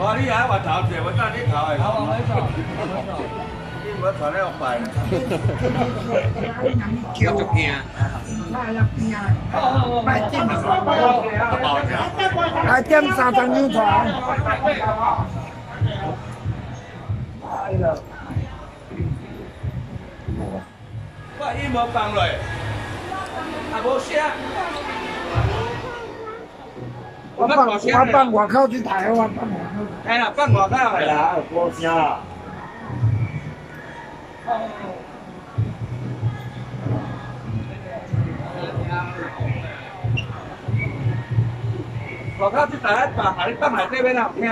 có đi á bà thảo thì vẫn đang đi. Thời ông ấy thảo đi vẫn thảo đấy ông phải kêu chụp nhà. Bà chém sao thằng như thọ. Bà im bằng rồi. À bố xe. 无声。我放我放外口去睇，我放外口。系啦，放外口系啦，无声啦。外口去睇一把，你放嚟这边好听。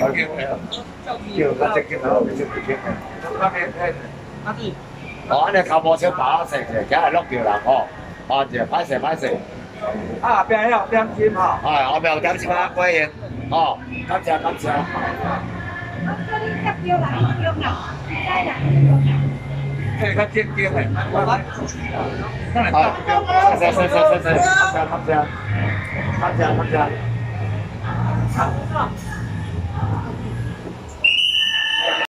OK，好，叫一只镜头，一只镜。靠，无少包成的，今日录掉啦，好，阿姐，拍摄拍摄。啊，别了，别了，好。哎，我不有感谢啊，贵人，好。感谢感谢。啊，这你录掉啦，录掉啦，谢谢。听他接接听，拜拜。好，谢谢谢谢谢谢，谢谢谢谢，谢谢谢谢。好。